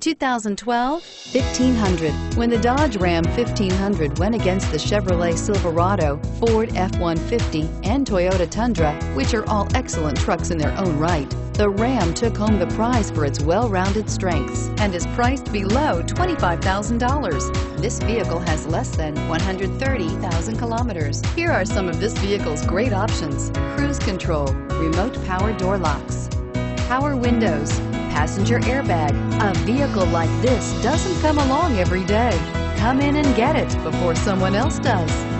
2012 1500. When the Dodge Ram 1500 went against the Chevrolet Silverado, Ford F-150, and Toyota Tundra, which are all excellent trucks in their own right, the Ram took home the prize for its well-rounded strengths and is priced below $25,000. This vehicle has less than 130,000 kilometers. Here are some of this vehicle's great options. Cruise control, remote power door locks, power windows, passenger airbag. A vehicle like this doesn't come along every day. Come in and get it before someone else does.